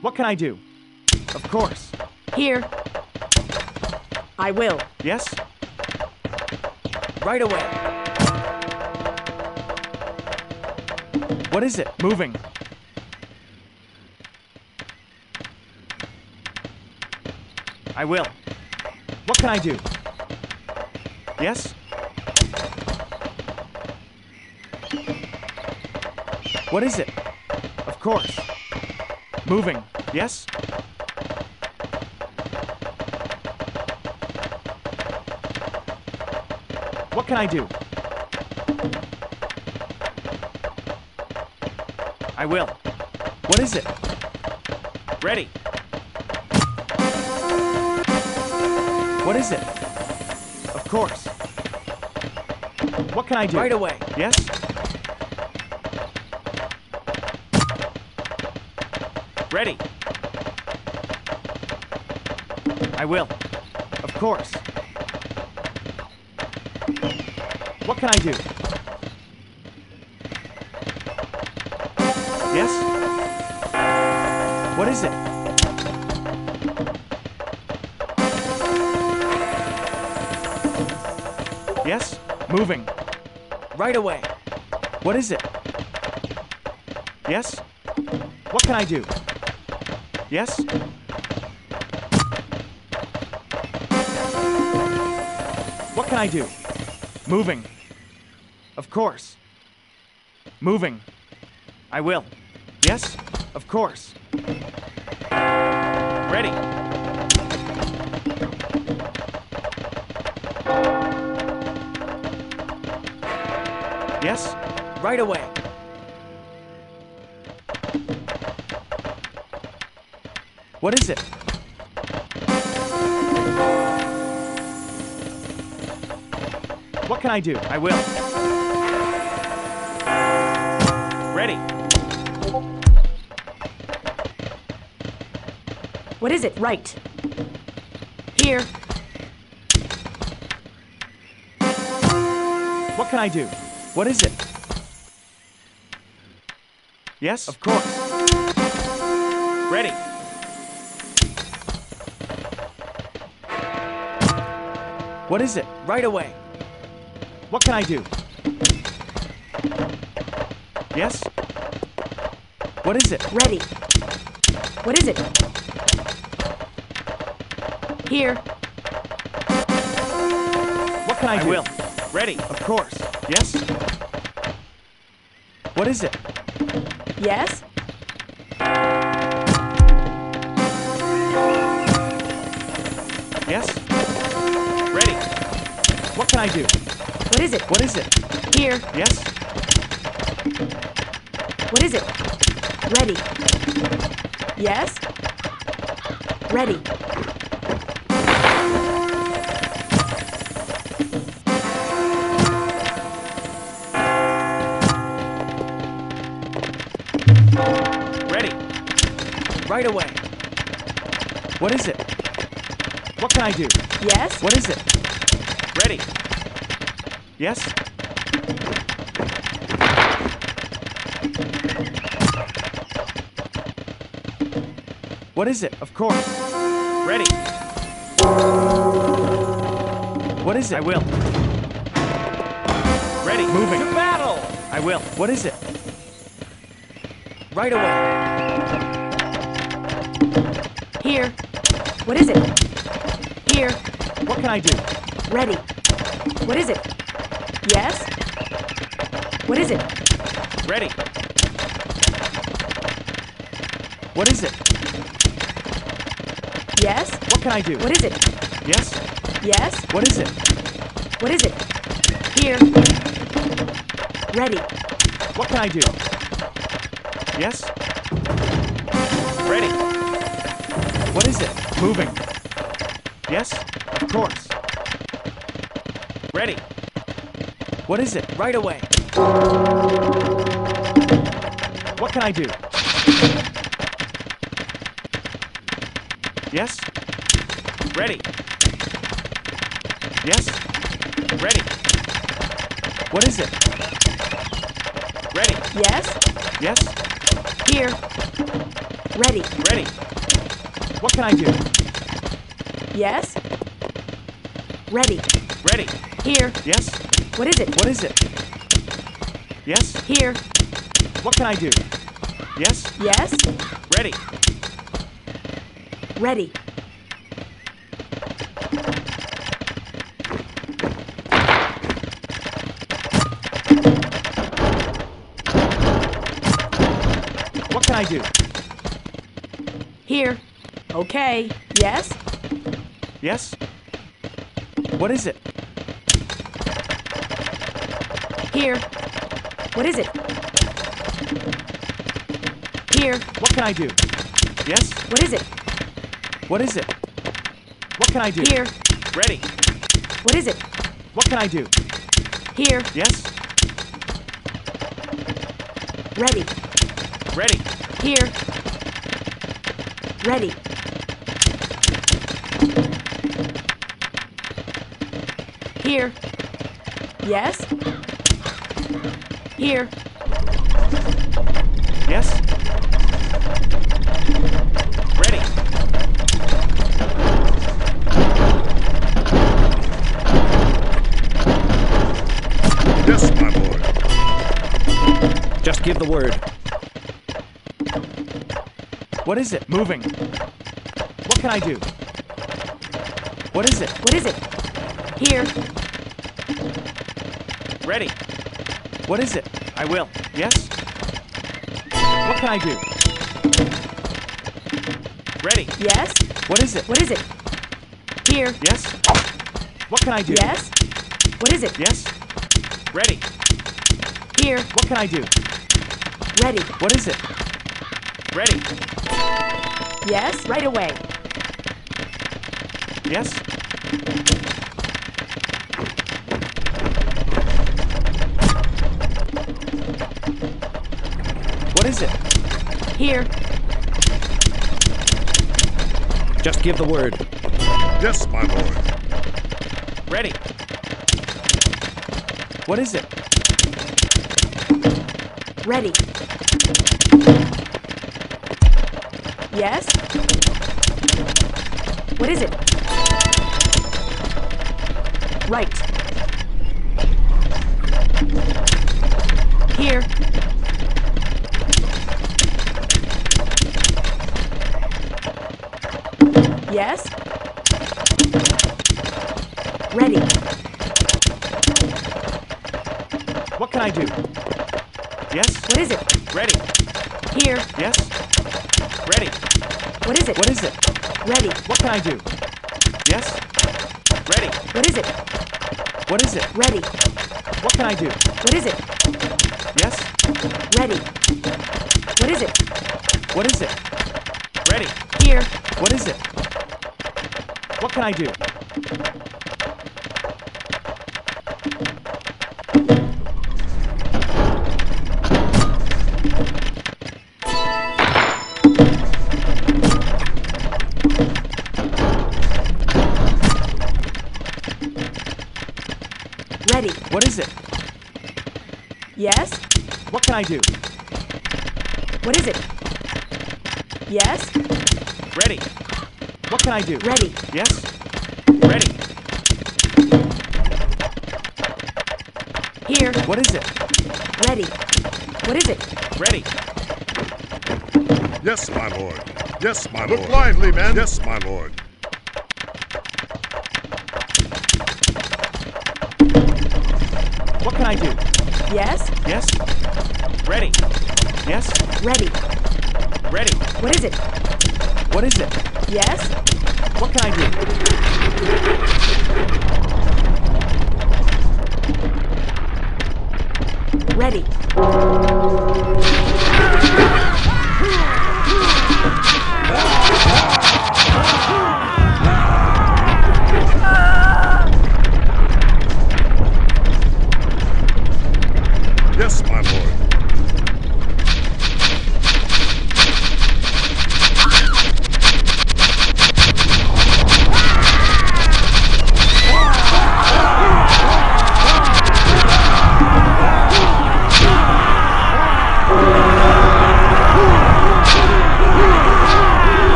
What can I do? Of course. Here. I will. Yes? Right away. What is it? Moving. I will. What can I do? Yes? What is it? Of course. Moving. Yes? What can I do? I will. What is it? Ready. What is it? Of course. What can I do? Right away. Yes? Ready. I will. Of course. What can I do? Yes? What is it? Yes? Moving. Right away. What is it? Yes? What can I do? Yes? Can I do? Moving. Of course. Moving. I will. Yes? Of course. Ready. Yes? Right away. What is it? What can I do? I will. Ready. What is it? Right. Here. What can I do? What is it? Yes? Of course. Ready. What is it? Right away. What can I do? Yes? What is it? Ready. What is it? Here. What can I, do? will. Ready. Of course. Yes? What is it? Yes. Yes? Ready. What can I do? What is it? What is it? Here. Yes? What is it? Ready. Yes. Ready. Ready. Right away. What is it? What can I do? Yes. What is it? Ready. Yes? What is it? Of course. Ready. What is it? I will. Ready. Moving. To battle! I will. What is it? Right away. Here. What is it? Here. What can I do? Ready. What is it? Yes. What is it? Ready. What is it? Yes. What can I do? What is it? Yes? Yes. What is it? What is it? Here. Ready. What can I do? Yes? Ready. What is it? Moving. Yes? Of course. Ready. What is it? Right away. What can I do? Yes? Ready. Yes? Ready. What is it? Ready. Yes. Yes? Here. Ready. Ready. What can I do? Yes? Ready. Ready. Here. Yes? What is it? What is it? Yes? Here. What can I do? Yes? Yes? Ready. Ready. What can I do? Here. Okay. Yes? Yes? What is it? Here. What is it? Here. What can I do? Yes? What is it? What is it? What can I do? Here. Ready. What is it? What can I do? Here. Yes? Ready. Ready. Here. Ready. Here. Yes? Here. Yes? Ready. Yes, my lord. Just give the word. What is it? Moving. What can I do? What is it? What is it? Here. Ready. What is it? I will. Yes? What can I do? Ready. Yes? What is it? What is it? Here. Yes? What can I do? Yes? What is it? Yes? Ready. Here. What can I do? Ready. What is it? Ready. Yes? Right away. Yes? Here. Just give the word. Yes, my lord. Ready. What is it? Ready. Yes? What is it? Right. Here. Yes? Ready. What can I do? Yes? What is it? Ready. Here. Yes? Ready. What is it? What is it? Ready. What can I do? Yes? Ready. What is it? What is it? Ready. What can I do? What is it? Yes? Ready. What is it? What is it? Ready. Here. What is it? What can I do? Ready. What is it? Yes? What can I do? What is it? Yes? Ready. What can I do? Ready. Yes? Ready. Here. What is it? Ready. What is it? Ready. Yes, my lord. Yes, my lord. Look lively, man. Yes, my lord. What can I do? Yes? Yes? Ready. Yes? Ready. Ready. What is it? What is it? Yes? What can I do? Ready.